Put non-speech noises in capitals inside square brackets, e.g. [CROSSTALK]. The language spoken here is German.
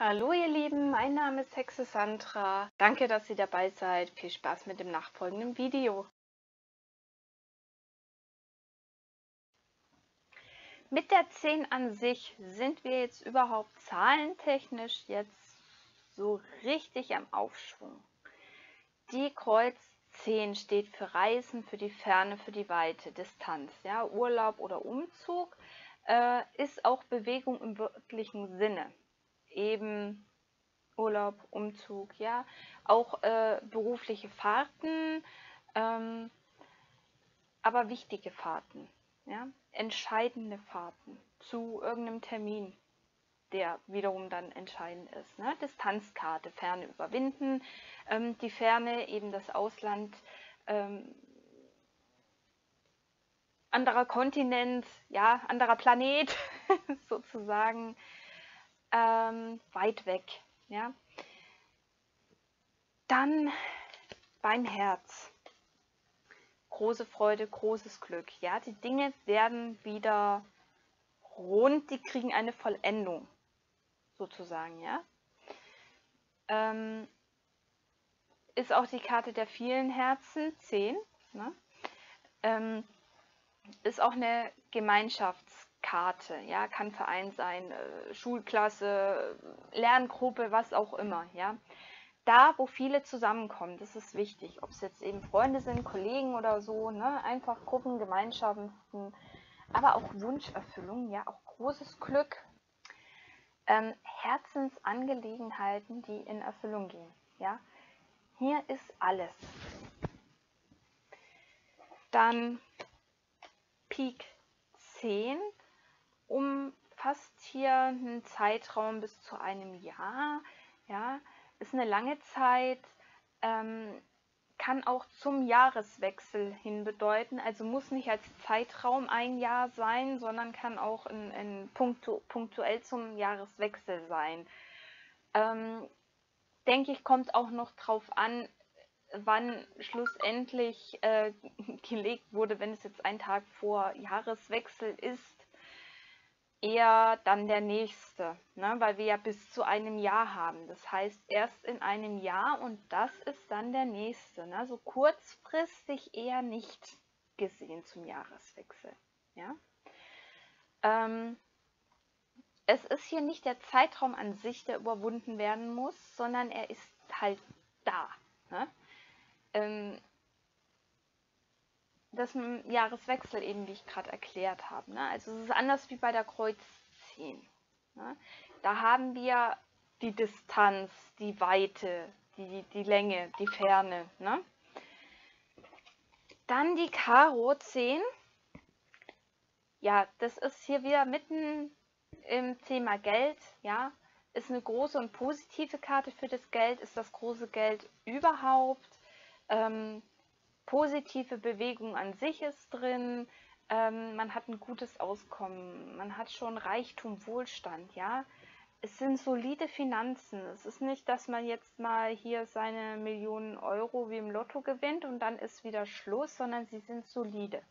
Hallo ihr Lieben, mein Name ist Hexe Sandra. Danke, dass ihr dabei seid. Viel Spaß mit dem nachfolgenden Video. Mit der 10 an sich sind wir jetzt überhaupt zahlentechnisch jetzt so richtig am Aufschwung. Die Kreuz 10 steht für Reisen, für die Ferne, für die Weite, Distanz, ja, Urlaub oder Umzug, äh, ist auch Bewegung im wirklichen Sinne eben Urlaub, Umzug, ja, auch äh, berufliche Fahrten, ähm, aber wichtige Fahrten, ja, entscheidende Fahrten zu irgendeinem Termin, der wiederum dann entscheidend ist. Ne? Distanzkarte, Ferne überwinden, ähm, die Ferne, eben das Ausland, ähm, anderer Kontinent, ja, anderer Planet [LAUGHS] sozusagen ähm, weit weg. Ja? Dann beim Herz. Große Freude, großes Glück. Ja, die Dinge werden wieder rund, die kriegen eine Vollendung, sozusagen. Ja, ähm, ist auch die Karte der vielen Herzen, 10. Ne? Ähm, ist auch eine Gemeinschafts- Karte, ja, kann Verein sein, äh, Schulklasse, Lerngruppe, was auch immer, ja. Da, wo viele zusammenkommen, das ist wichtig, ob es jetzt eben Freunde sind, Kollegen oder so, ne, einfach Gruppen, Gemeinschaften, aber auch Wunscherfüllung, ja, auch großes Glück, ähm, Herzensangelegenheiten, die in Erfüllung gehen, ja. Hier ist alles. Dann Peak 10 umfasst hier einen Zeitraum bis zu einem Jahr. Ja, ist eine lange Zeit, ähm, kann auch zum Jahreswechsel hin bedeuten. Also muss nicht als Zeitraum ein Jahr sein, sondern kann auch in, in punktu punktuell zum Jahreswechsel sein. Ähm, denke ich, kommt auch noch drauf an, wann schlussendlich äh, [LAUGHS] gelegt wurde, wenn es jetzt ein Tag vor Jahreswechsel ist eher dann der nächste, ne? weil wir ja bis zu einem Jahr haben. Das heißt, erst in einem Jahr und das ist dann der nächste. Ne? So kurzfristig eher nicht gesehen zum Jahreswechsel. Ja? Ähm, es ist hier nicht der Zeitraum an sich, der überwunden werden muss, sondern er ist halt da. Ne? Das Jahreswechsel eben, wie ich gerade erklärt habe. Ne? Also es ist anders wie bei der Kreuz 10. Ne? Da haben wir die Distanz, die Weite, die, die Länge, die Ferne. Ne? Dann die Karo 10. Ja, das ist hier wieder mitten im Thema Geld. Ja, ist eine große und positive Karte für das Geld, ist das große Geld überhaupt. Ähm, positive Bewegung an sich ist drin, ähm, man hat ein gutes Auskommen, man hat schon Reichtum, Wohlstand, ja. Es sind solide Finanzen. Es ist nicht, dass man jetzt mal hier seine Millionen Euro wie im Lotto gewinnt und dann ist wieder Schluss, sondern sie sind solide.